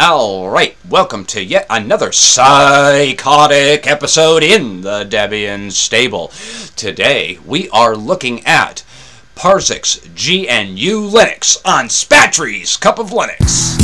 Alright, welcome to yet another psychotic episode in the Debian stable. Today we are looking at Parsix GNU Linux on Spatry's Cup of Linux.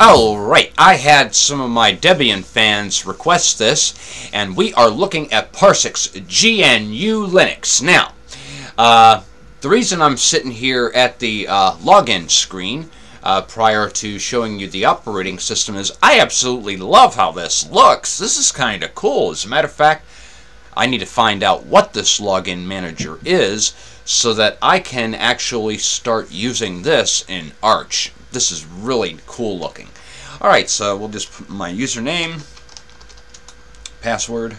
Alright, I had some of my Debian fans request this, and we are looking at Parsix GNU Linux. Now, uh, the reason I'm sitting here at the uh, login screen uh, prior to showing you the operating system is I absolutely love how this looks. This is kind of cool. As a matter of fact, I need to find out what this login manager is so that I can actually start using this in Arch this is really cool looking. Alright, so we'll just put my username, password.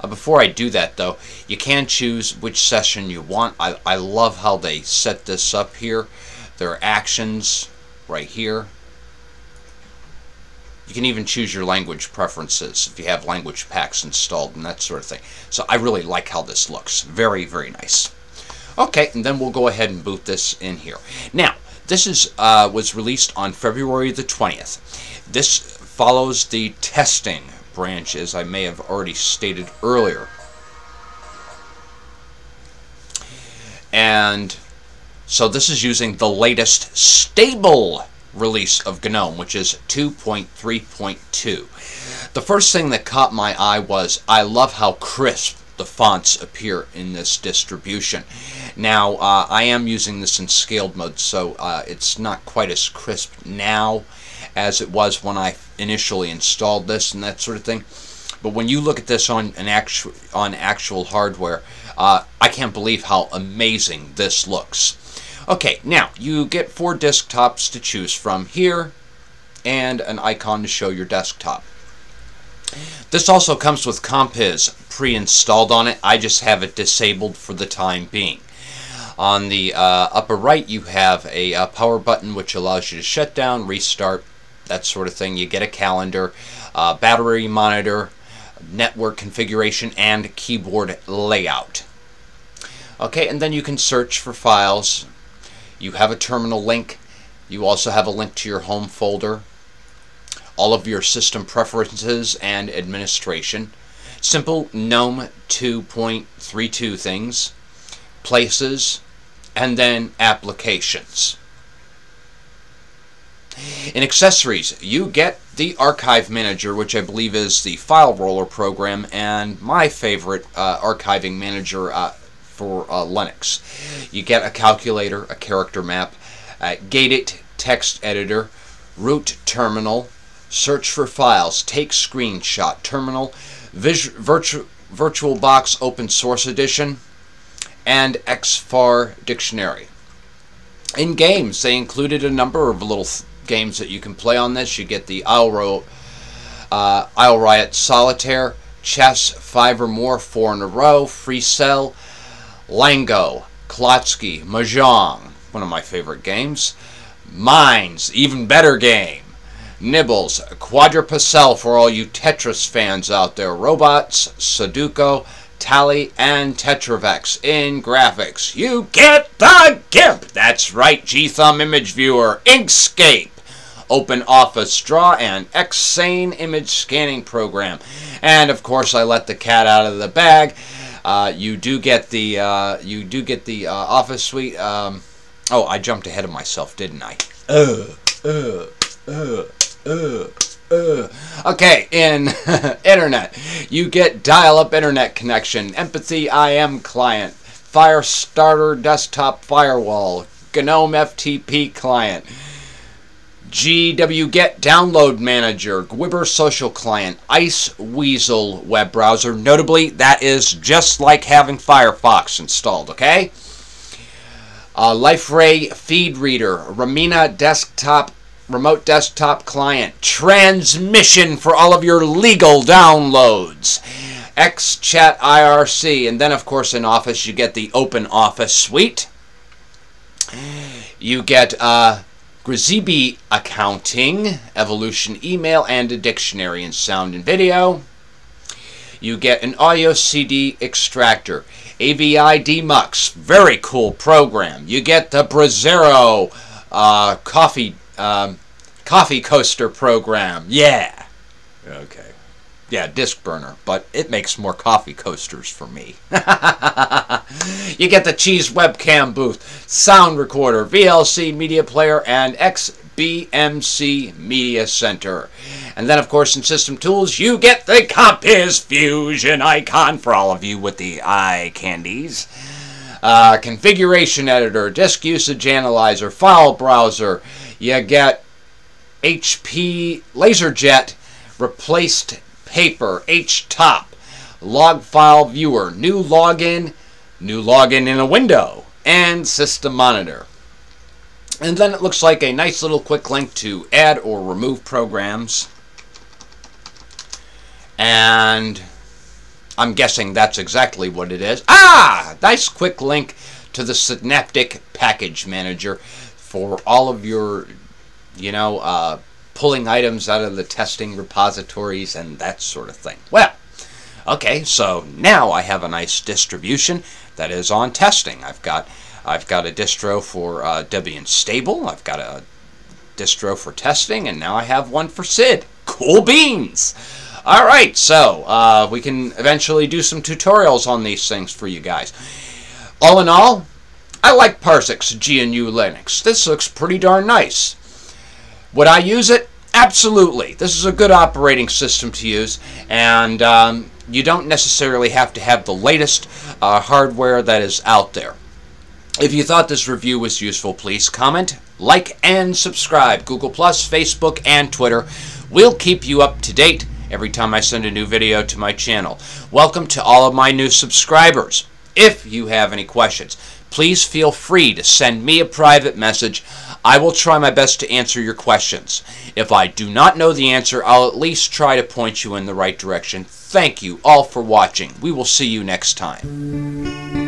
Uh, before I do that though, you can choose which session you want. I, I love how they set this up here. There are actions right here. You can even choose your language preferences if you have language packs installed and that sort of thing. So I really like how this looks. Very, very nice. Okay, and then we'll go ahead and boot this in here. Now, this is uh, was released on February the 20th. This follows the testing branch, as I may have already stated earlier. And so this is using the latest stable release of GNOME, which is 2.3.2. The first thing that caught my eye was I love how crisp the fonts appear in this distribution. Now, uh, I am using this in scaled mode, so uh, it's not quite as crisp now as it was when I initially installed this and that sort of thing. But when you look at this on an actual on actual hardware, uh, I can't believe how amazing this looks. Okay, now you get four desktops to choose from here, and an icon to show your desktop. This also comes with Compiz pre-installed on it. I just have it disabled for the time being. On the uh, upper right, you have a, a, power button which allows you to shut down, restart, that sort of thing. You get a calendar, uh, battery monitor, network configuration, and keyboard layout. Okay, and then you can search for files. You have a terminal link. You also have a link to your home folder. All of your system preferences and administration. Simple GNOME 2.32 things, places, and then applications. In accessories, you get the Archive Manager, which I believe is the file roller program, and my favorite uh, archiving manager uh, for uh, Linux. You get a calculator, a character map, a gedit text editor, root terminal, search for files, take screenshot terminal, Virtu VirtualBox Open Source Edition, and XFAR Dictionary. In games, they included a number of little games that you can play on this. You get the Isle, Ro uh, AisleRiot Solitaire, Chess, Five or More, Four in a Row, Free Cell, Lango, Klotski, Mahjong, one of my favorite games, Mines, even better game, Nibbles, Quadrapassel for all you Tetris fans out there, Robots, Sudoku, Tali, and Tetravex in graphics. You get the GIMP! That's right, gThumb Image Viewer, Inkscape, Open Office Draw, and Xsane Image Scanning Program. And of course, I let the cat out of the bag. Uh, you do get the uh, you do get the uh, Office Suite. Um, oh, I jumped ahead of myself, didn't I? Uh, uh. Uh, Okay, in internet, you get dial-up internet connection, Empathy IM client, Firestarter desktop firewall, GNOME FTP client, GWGet download manager, Gwibber social client, Iceweasel web browser. Notably, that is just like having Firefox installed, okay? Uh, Liferea feed reader, Remmina desktop remote desktop client, transmission for all of your legal downloads, XChat IRC, and then of course in Office you get the Open Office suite. You get uh, Grisbi Accounting, Evolution Email, and a dictionary in sound and video. You get an audio CD extractor, AVI Demux, very cool program. You get the Brasero uh, coffee um, coffee coaster program. Yeah. Okay. Yeah, disc burner, but it makes more coffee coasters for me. you get the cheese webcam booth, sound recorder, VLC media player, and XBMC media center. And then, of course, in System Tools, you get the Compiz Fusion icon for all of you with the eye candies. Uh, configuration editor, disk usage analyzer, file browser. You get HP LaserJet replaced paper, HTOP, log file viewer, new login, new login in a window, and system monitor. And then it looks like a nice little quick link to add or remove programs. And I'm guessing that's exactly what it is. Ah! Nice quick link to the Synaptic Package Manager for all of your, you know, uh, pulling items out of the testing repositories and that sort of thing. Well, okay, so now I have a nice distribution that is on testing. I've got I've got a distro for uh, Debian Stable. I've got a distro for testing, and now I have one for SID. Cool beans! All right, so uh, we can eventually do some tutorials on these things for you guys. All in all, I like Parsix GNU Linux. This looks pretty darn nice. Would I use it? Absolutely. This is a good operating system to use, and um, you don't necessarily have to have the latest uh, hardware that is out there. If you thought this review was useful, please comment, like, and subscribe. Google+, Facebook, and Twitter. We'll keep you up to date every time I send a new video to my channel. Welcome to all of my new subscribers. If you have any questions, please feel free to send me a private message. I will try my best to answer your questions. If I do not know the answer, I'll at least try to point you in the right direction. Thank you all for watching. We will see you next time.